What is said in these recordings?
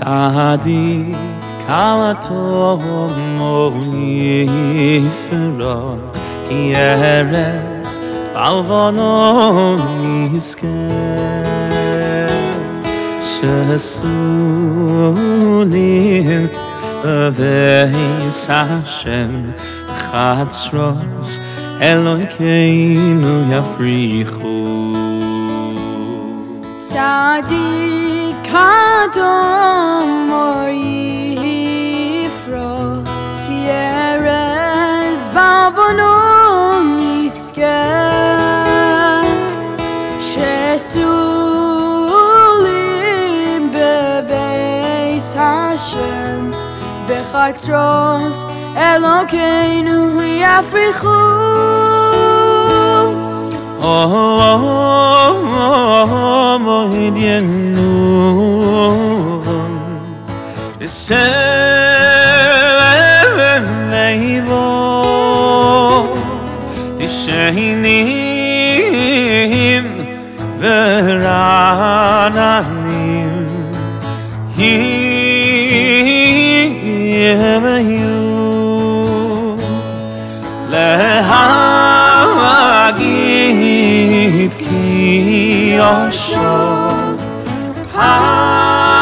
צדיק כמה טוב יפרח כי ארז בלבנו יזכה שסולים בבייס השם חצרוס אלוהינו יפריחו צדיק אדום Hashem Bechatzros Elokeinu Yafrichu Oh, oh, oh, Mohid Yenuvon Beshem Leivo Tishainim Veranim Yeh your shore. Hashem,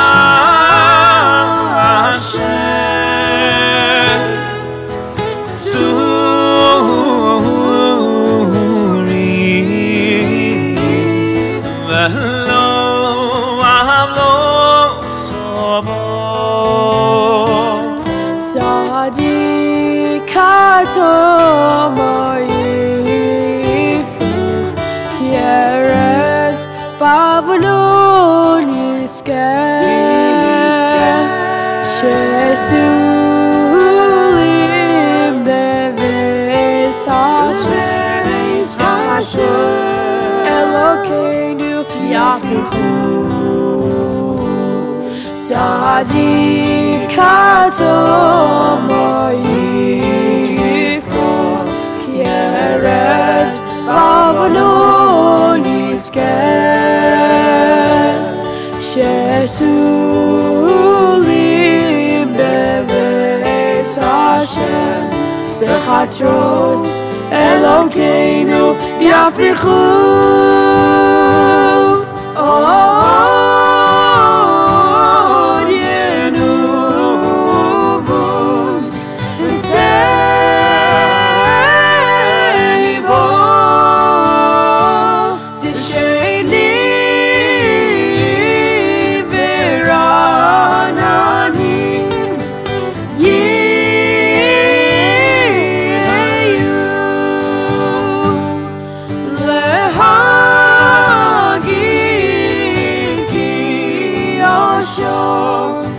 Velo, Sobo, Pavloniska Şesulim beves haşeves haşos Elokeinu yafihu Sadikato moyifo Kieres Pavloniska אור יפרח כי ארז בעוונו נזכה שסולים בבייס השם בחצרוס אלוקינו יפריחו. Oh, oh, oh. Sure.